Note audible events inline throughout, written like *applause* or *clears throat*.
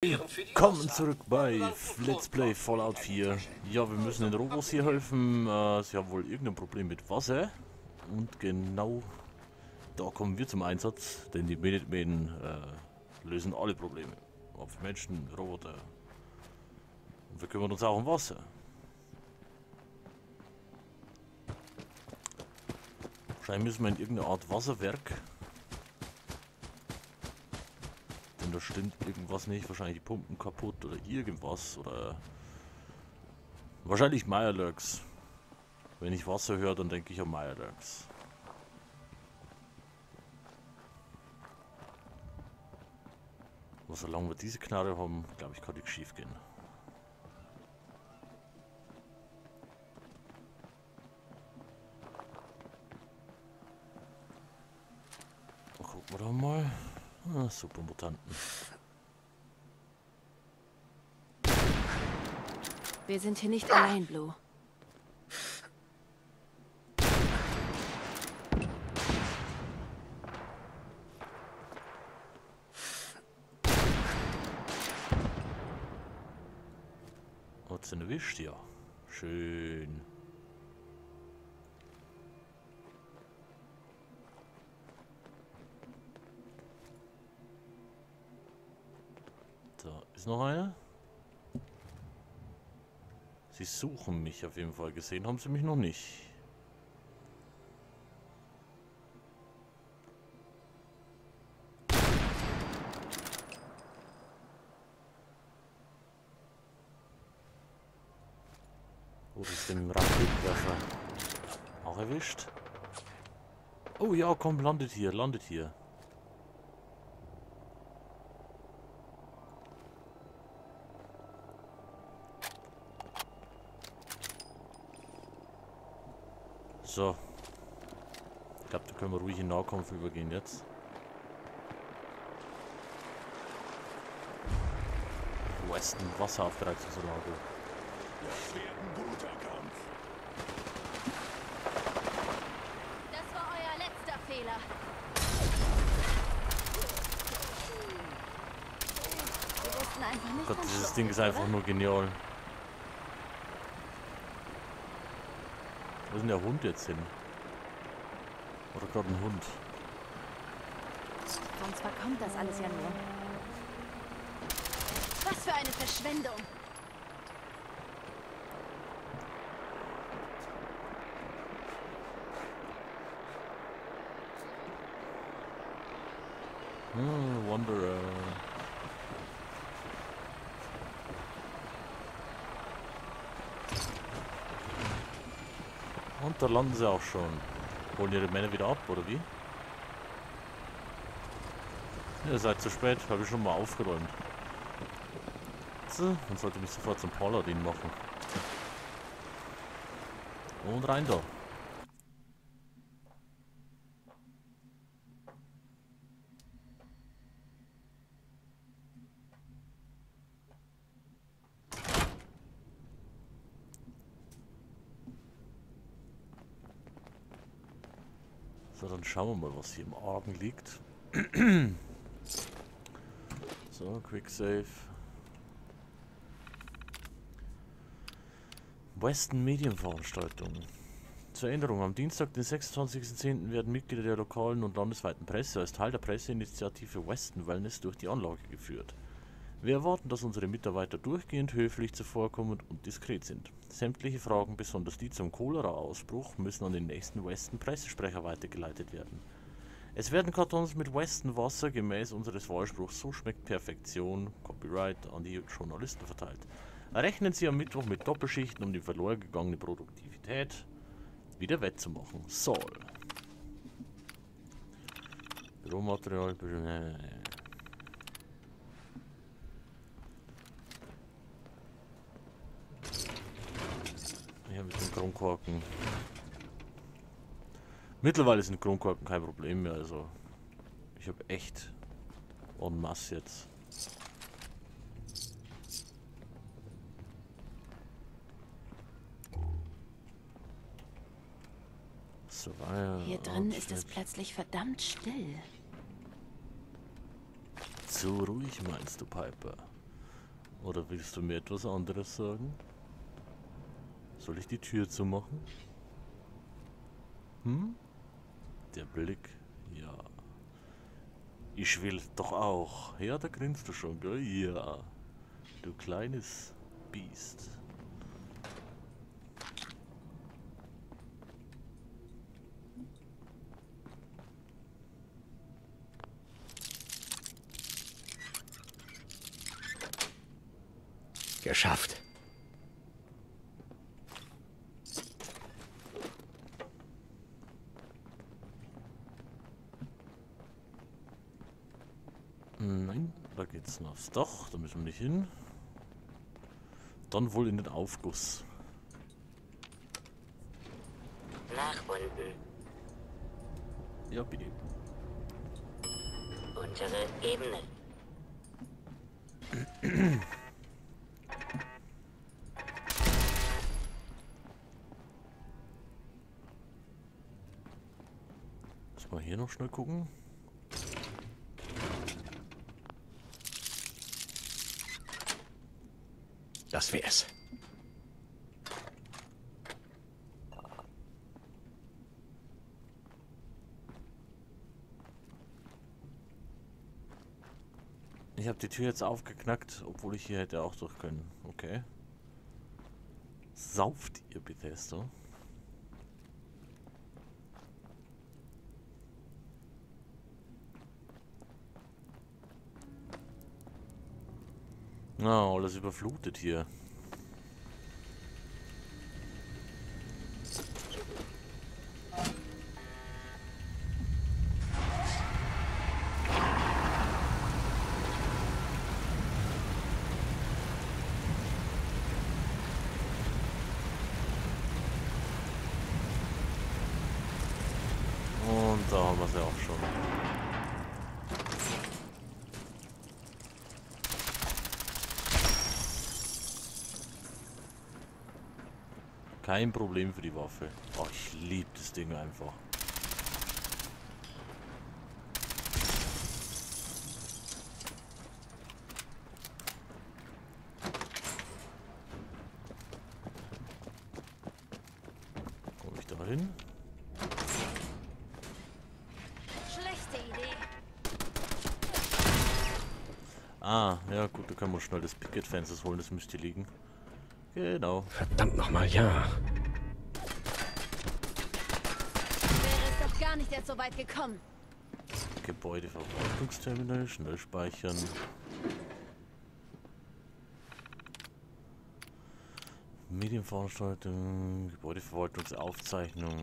Willkommen zurück bei Let's Play Fallout 4. Ja, wir müssen den Robos hier helfen. Äh, sie haben wohl irgendein Problem mit Wasser. Und genau da kommen wir zum Einsatz. Denn die Minutemen äh, lösen alle Probleme. Ob für Menschen, Roboter. Und wir kümmern uns auch um Wasser. Wahrscheinlich müssen wir in irgendeine Art Wasserwerk und da stimmt irgendwas nicht. Wahrscheinlich die Pumpen kaputt oder irgendwas. Oder wahrscheinlich Mirelurks. Wenn ich Wasser höre, dann denke ich an Mirelurks. Aber solange wir diese Knarre haben, glaube ich, kann nichts schief gehen. Supermutanten. Wir sind hier nicht allein, Blue. Hat's ihn erwischt? Ja. Ist noch einer. Sie suchen mich auf jeden Fall. Gesehen haben sie mich noch nicht. Wo ist denn Raketenwerfer? Auch erwischt? Oh ja, komm, landet hier, landet hier. So. Ich glaube, da können wir ruhig in Nahkampf übergehen jetzt. Westen Wasseraufbereitungsanlage. Das wird ein guter Kampf. Das war euer letzter Fehler. Gott, dieses Ding ist einfach nur genial. Ist denn der Hund jetzt hin? Oder gerade ein Hund? Sonst verkommt das alles ja nur. Was für eine Verschwendung. Hm, Wanderer. Und da landen sie auch schon. Holen ihre Männer wieder ab, oder wie? Ihr seid zu spät, habe ich schon mal aufgeräumt. So, dann sollte mich sofort zum Paladin machen. Und rein da. So, dann schauen wir mal, was hier im Argen liegt. *clears throat* so, Quick Save. Western Medienveranstaltung. Zur Erinnerung, am Dienstag, den 26.10. werden Mitglieder der lokalen und landesweiten Presse als Teil der Presseinitiative Western Wellness durch die Anlage geführt. Wir erwarten, dass unsere Mitarbeiter durchgehend höflich zuvorkommend und diskret sind. Sämtliche Fragen, besonders die zum Cholera-Ausbruch, müssen an den nächsten Weston-Pressesprecher weitergeleitet werden. Es werden Kartons mit Weston-Wasser gemäß unseres Wahlspruchs So schmeckt Perfektion, Copyright, an die Journalisten verteilt. Rechnen Sie am Mittwoch mit Doppelschichten, um die verloren gegangene Produktivität wieder wettzumachen. Soll. Büromaterial, Ja, mit den Kronkorken. Mittlerweile sind Kronkorken kein Problem mehr, also ich habe echt en masse jetzt. Survival Hier drin ist es plötzlich verdammt still. Zu ruhig meinst du, Piper? Oder willst du mir etwas anderes sagen? Soll ich die Tür zumachen? Hm? Der Blick, ja. Ich will doch auch. Ja, da grinst du schon, gell? Ja. Du kleines Biest. Geschafft. Nein, da geht's noch aufs Dach, da müssen wir nicht hin. Dann wohl in den Aufguss. Nach unten. Ja, bitte. Untere Ebene. Muss mal hier noch schnell gucken. Das wär's. Ich habe die Tür jetzt aufgeknackt, obwohl ich hier hätte auch durch können. Okay. Sauft ihr Bethesda? Na, alles überflutet hier. Und da haben wir sie auch schon. Kein Problem für die Waffe. Oh, ich liebe das Ding einfach. Komme ich da hin? Schlechte Idee. Ah, ja gut, da können wir schnell das Picket Fences holen, das müsste liegen. Genau. Verdammt nochmal, ja. Wäre es doch gar nicht erst so weit gekommen. Gebäudeverwaltungsterminal, schnell speichern. Medienveranstaltung, Gebäudeverwaltungsaufzeichnung.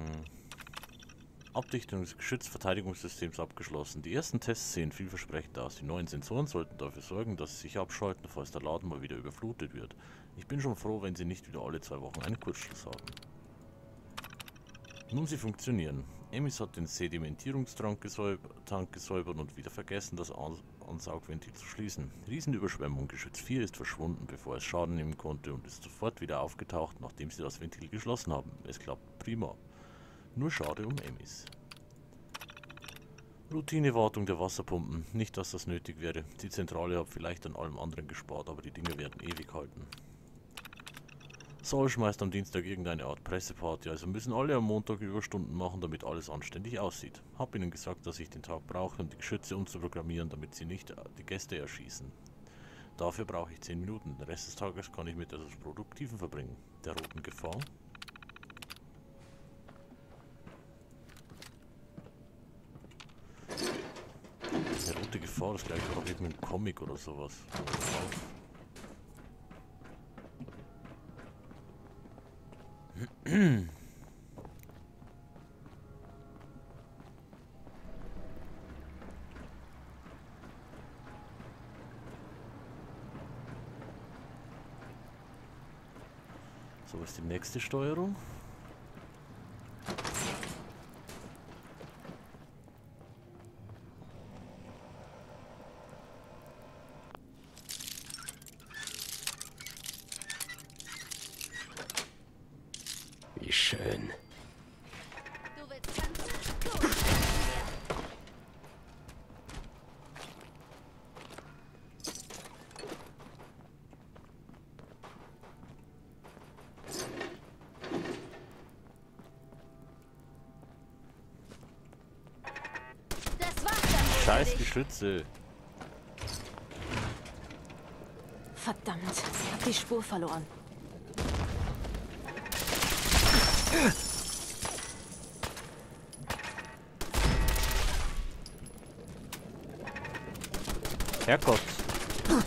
Abdichtung des Geschützverteidigungssystems abgeschlossen. Die ersten Tests sehen vielversprechend aus. Die neuen Sensoren sollten dafür sorgen, dass sie sich abschalten, falls der Laden mal wieder überflutet wird. Ich bin schon froh, wenn sie nicht wieder alle zwei Wochen einen Kurzschluss haben. Nun sie funktionieren. Emis hat den Sedimentierungstank gesäub Tank gesäubert und wieder vergessen, das An Ansaugventil zu schließen. Riesenüberschwemmung. Geschütz 4 ist verschwunden, bevor es Schaden nehmen konnte und ist sofort wieder aufgetaucht, nachdem sie das Ventil geschlossen haben. Es klappt prima. Nur schade um Emis. Routinewartung der Wasserpumpen. Nicht, dass das nötig wäre. Die Zentrale hat vielleicht an allem anderen gespart, aber die Dinge werden ewig halten. Sol schmeißt am Dienstag irgendeine Art Presseparty, also müssen alle am Montag Überstunden machen, damit alles anständig aussieht. Hab ihnen gesagt, dass ich den Tag brauche, um die Geschütze umzuprogrammieren, damit sie nicht äh, die Gäste erschießen. Dafür brauche ich 10 Minuten. Den Rest des Tages kann ich mit etwas Produktiven verbringen. Der roten Gefahr. Gefahr, das gleiche doch irgendein Comic oder sowas. So ist die nächste Steuerung. schön. Scheiß Geschütze. Verdammt, ich hab die Spur verloren. Herrgott. War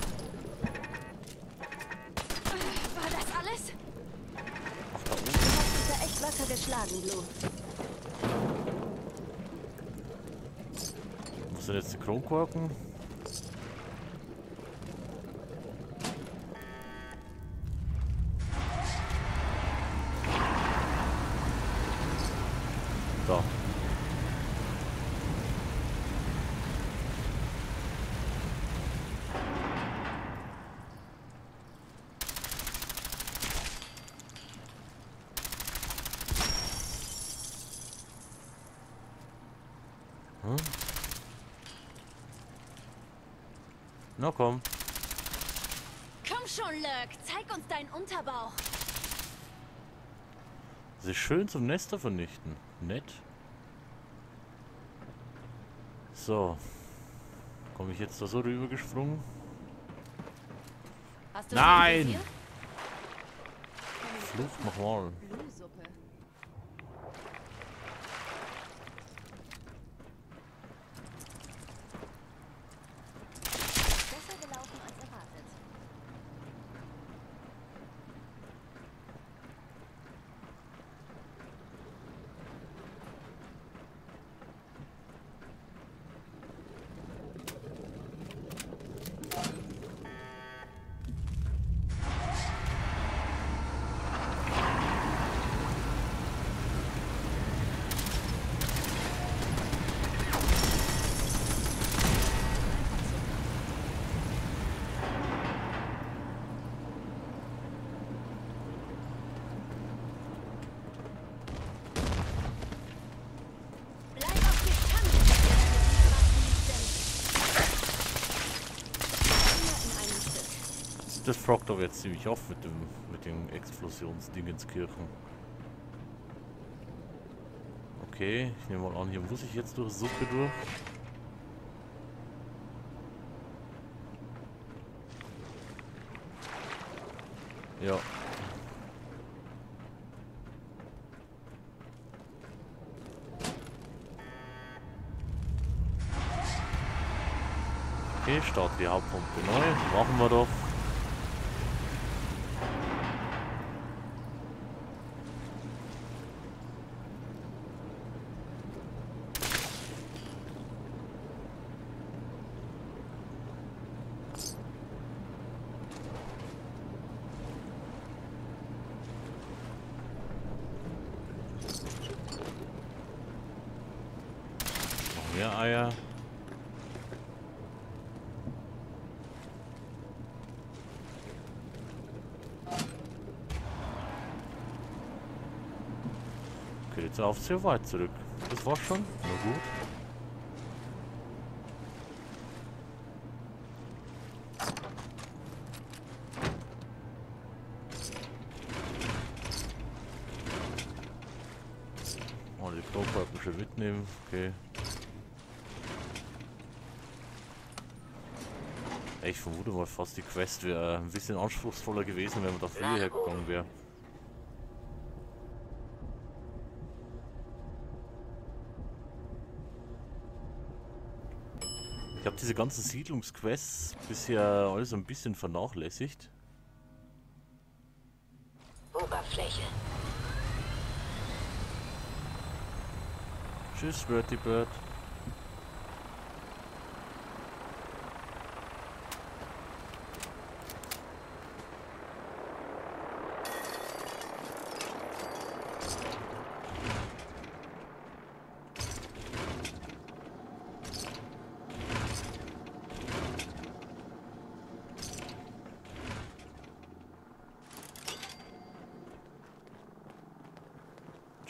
das alles? Ach, da oben. Du hast dich ja echt wacker geschlagen, Blue. Wo sind jetzt die Kronkorken? Da. Hm? Na komm. Komm schon, Lurk. Zeig uns deinen Unterbauch. Sie schön zum Nester vernichten. Nett. So. Komme ich jetzt da so rüber gesprungen? Hast du Nein! schon ein Flucht Das fragt aber jetzt ziemlich oft mit dem mit den Explosionsdingenskirchen. Okay, ich nehme mal an, hier muss ich jetzt durch Suppe durch. Ja. Okay, starte die Hauptpumpe neu. Machen wir doch. Noch mehr Eier. Okay, jetzt auf sehr weit zurück. Das war's schon? Na gut. Oh, mitnehmen. Okay. Ich vermute mal fast, die Quest wäre ein bisschen anspruchsvoller gewesen, wenn man da früher hergegangen wäre. Ich habe diese ganzen Siedlungsquests bisher alles ein bisschen vernachlässigt. Oberfläche. Tschüss, Bertie Bird.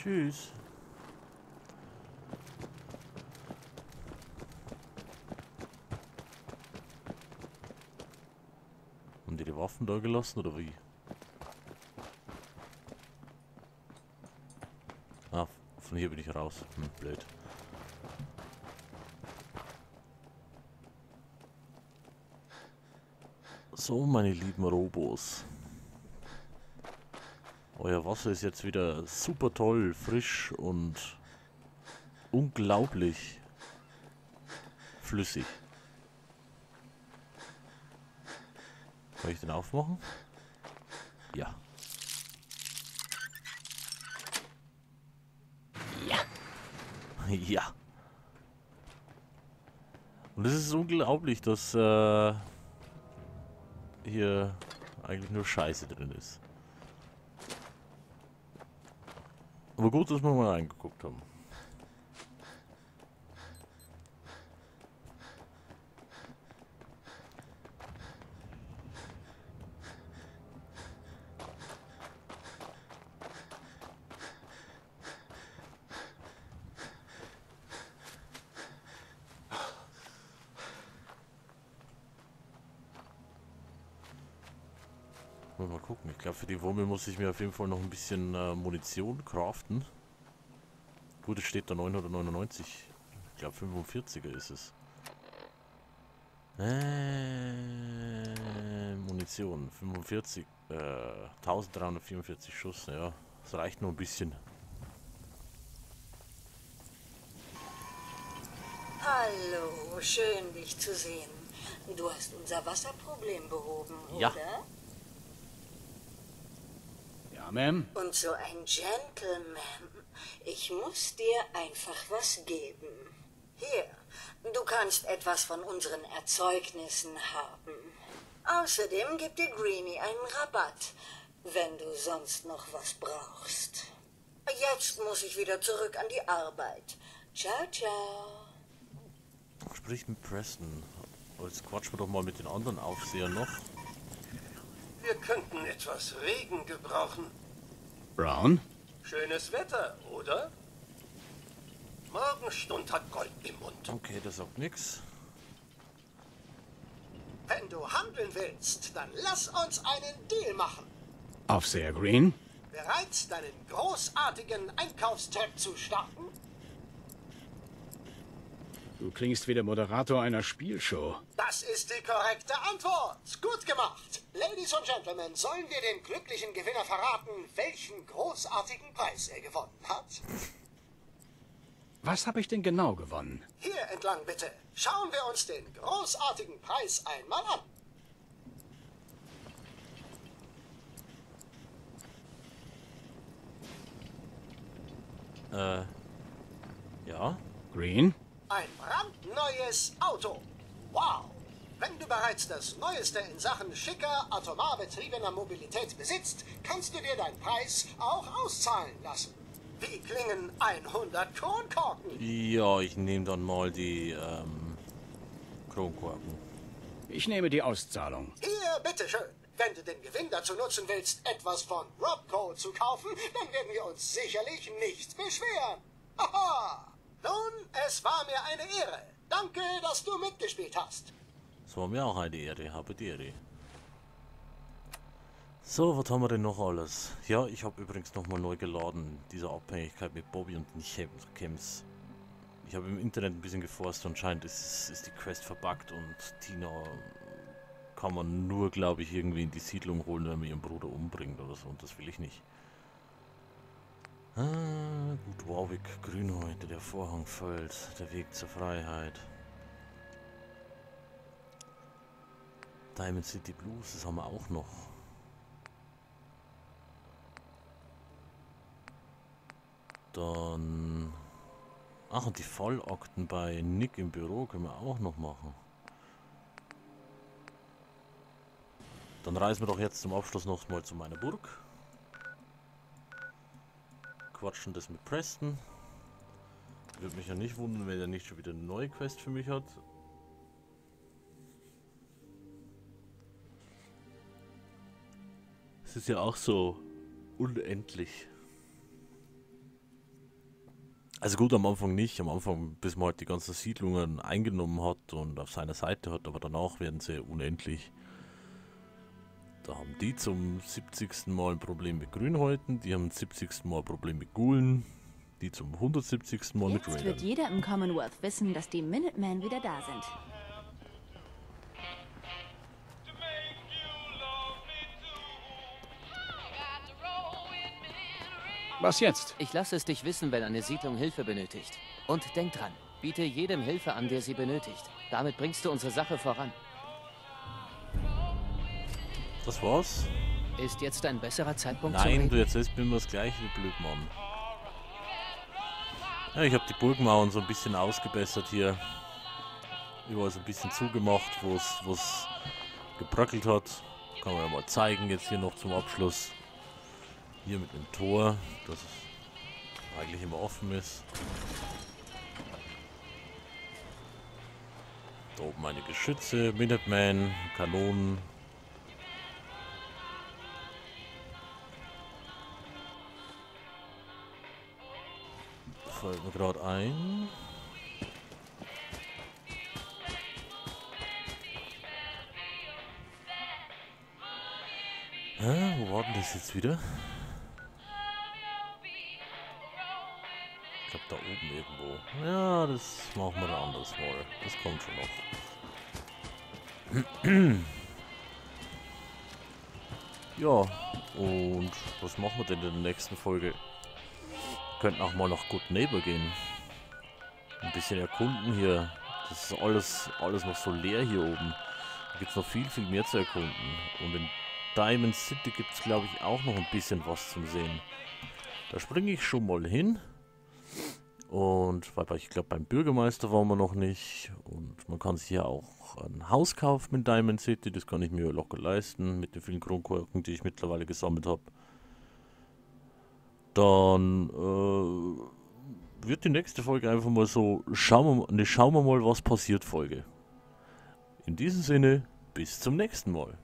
Tschüss. Haben die die Waffen da gelassen oder wie? Ah, von hier bin ich raus. Hm, blöd. So, meine lieben Robos. Euer Wasser ist jetzt wieder super toll, frisch und unglaublich flüssig. Kann ich den aufmachen? Ja. Ja. *laughs* Ja. Und es ist unglaublich, dass äh, hier eigentlich nur Scheiße drin ist. Aber gut, dass wir mal reingeguckt haben. Mal gucken. Ich glaube, für die Wummel muss ich mir auf jeden Fall noch ein bisschen äh, Munition craften. Gut, es steht da 999. Ich glaube, 45er ist es. Äh, Munition. 45. Äh, 1344 Schuss. Ja, das reicht nur ein bisschen. Hallo, schön dich zu sehen. Du hast unser Wasserproblem behoben, Ja. oder? Ja, Ma'am. Und so ein Gentleman. Ich muss dir einfach was geben. Hier, du kannst etwas von unseren Erzeugnissen haben. Außerdem gibt dir Greenie einen Rabatt, wenn du sonst noch was brauchst. Jetzt muss ich wieder zurück an die Arbeit. Ciao, ciao. Sprich mit Preston. Jetzt quatschen wir doch mal mit den anderen Aufsehern noch. Wir könnten etwas Regen gebrauchen. Brown? Schönes Wetter, oder? Morgenstund hat Gold im Mund. Okay, das sagt nix. Wenn du handeln willst, dann lass uns einen Deal machen. Aufseher Green? Bereit, deinen großartigen Einkaufstrip zu starten? Du klingst wie der Moderator einer Spielshow. Das ist die korrekte Antwort. Gut gemacht. Ladies und Gentlemen, sollen wir den glücklichen Gewinner verraten, welchen großartigen Preis er gewonnen hat? Was habe ich denn genau gewonnen? Hier entlang bitte. Schauen wir uns den großartigen Preis einmal an. Äh. Ja. Green? Ein brandneues Auto. Wow. Wenn du bereits das Neueste in Sachen schicker, atomar betriebener Mobilität besitzt, kannst du dir deinen Preis auch auszahlen lassen. Wie klingen 100 Kronkorken? Ja, ich nehme dann mal die, ähm, Kronkorken. Ich nehme die Auszahlung. Hier, bitteschön. Wenn du den Gewinn dazu nutzen willst, etwas von Robco zu kaufen, dann werden wir uns sicherlich nicht beschweren. Haha. Nun, es war mir eine Ehre. Danke, dass du mitgespielt hast. Das war mir auch eine Ehre, habe die Ehre. So, was haben wir denn noch alles? Ja, ich habe übrigens nochmal neu geladen, diese Abhängigkeit mit Bobby und den Chems. Ich habe im Internet ein bisschen geforscht und scheint, ist, ist die Quest verbuggt und Tina kann man nur, glaube ich, irgendwie in die Siedlung holen, wenn man ihren Bruder umbringt oder so und das will ich nicht. Ah, gut, Warwick, Grünhäute, der Vorhang fällt, der Weg zur Freiheit. Diamond City Blues, das haben wir auch noch. Dann... Ach, und die Fallakten bei Nick im Büro können wir auch noch machen. Dann reisen wir doch jetzt zum Abschluss noch mal zu meiner Burg. Quatschen das mit Preston. Würde mich ja nicht wundern, wenn er nicht schon wieder eine neue Quest für mich hat. Es ist ja auch so unendlich. Also gut, am Anfang nicht. Am Anfang, bis man halt die ganzen Siedlungen eingenommen hat und auf seiner Seite hat, aber danach werden sie unendlich. Da haben die zum 70. Mal ein Problem mit Grünhäuten, die haben zum 70. Mal ein Problem mit Gulen, die zum 170. Mal Jetzt mit Raidern. wird jeder im Commonwealth wissen, dass die Minutemen wieder da sind. Was jetzt? Ich lasse es dich wissen, wenn eine Siedlung Hilfe benötigt. Und denk dran, biete jedem Hilfe an, der sie benötigt. Damit bringst du unsere Sache voran. Das war's? Ist jetzt ein besserer Zeitpunkt Nein, du erzählst mir immer das gleiche, wie blöd, Mann. Ja, ich habe die Burgmauern so ein bisschen ausgebessert hier. Überall so ein bisschen zugemacht, wo es gebröckelt hat. Kann man ja mal zeigen jetzt hier noch zum Abschluss. Hier mit dem Tor, das eigentlich immer offen ist. Da oben meine Geschütze, Minuteman, Kanonen. Fällt mir gerade ein. Hä, wo war denn das jetzt wieder? Ich glaube da oben irgendwo. Ja, das machen wir ein anderes Mal. Das kommt schon noch. *clears throat* ja, und was machen wir denn in der nächsten Folge? Könnten auch mal nach Good Neighbor gehen. Ein bisschen erkunden hier. Das ist alles, alles noch so leer hier oben. Da gibt es noch viel, viel mehr zu erkunden. Und in Diamond City gibt es, glaube ich, auch noch ein bisschen was zum Sehen. Da springe ich schon mal hin. Und ich glaube, beim Bürgermeister waren wir noch nicht. Und man kann sich hier auch ein Haus kaufen in Diamond City. Das kann ich mir locker leisten. Mit den vielen Kronkorken, die ich mittlerweile gesammelt habe dann äh, wird die nächste Folge einfach mal so, schauen wir, ne, schauen wir mal, was passiert Folge. In diesem Sinne, bis zum nächsten Mal.